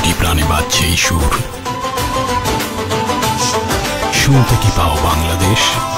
প্রাণে বাজছে এই সুর। শুনতে কি পাও বাংলাদেশ?